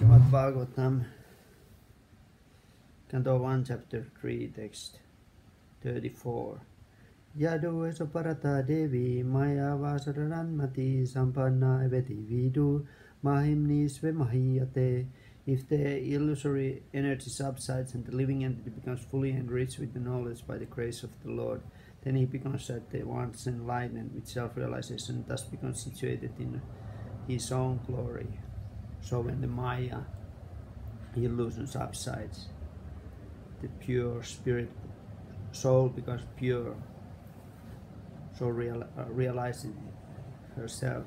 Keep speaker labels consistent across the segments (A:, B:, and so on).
A: Srimad Bhagavatam, Canto 1, Chapter 3, Text 34. Yadu parata devi maya vasaranmati sampanna eveti vidu mahimni svemahiyate. If the illusory energy subsides and the living entity becomes fully enriched with the knowledge by the grace of the Lord, then he becomes at once enlightened with self-realization, thus becomes situated in his own glory. So when the Maya illusion subsides, the pure spirit soul becomes pure, so real, uh, realizing herself,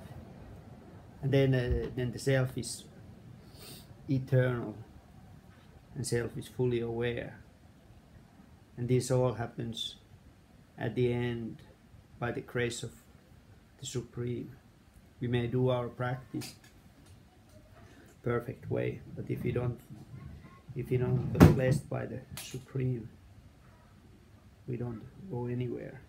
A: and then uh, then the self is eternal, and self is fully aware, and this all happens at the end by the grace of the Supreme. We may do our practice perfect way. But if you don't, if you don't get blessed by the Supreme, we don't go anywhere.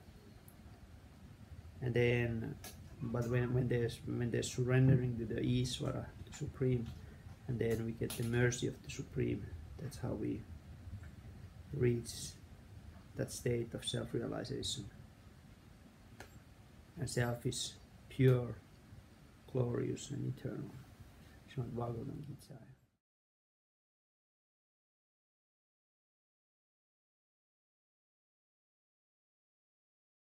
A: And then, but when when there's when they're surrendering to the Iswara, the Supreme, and then we get the mercy of the Supreme. That's how we reach that state of self-realization. And self is pure, glorious, and eternal. Lakshman बाबू रंग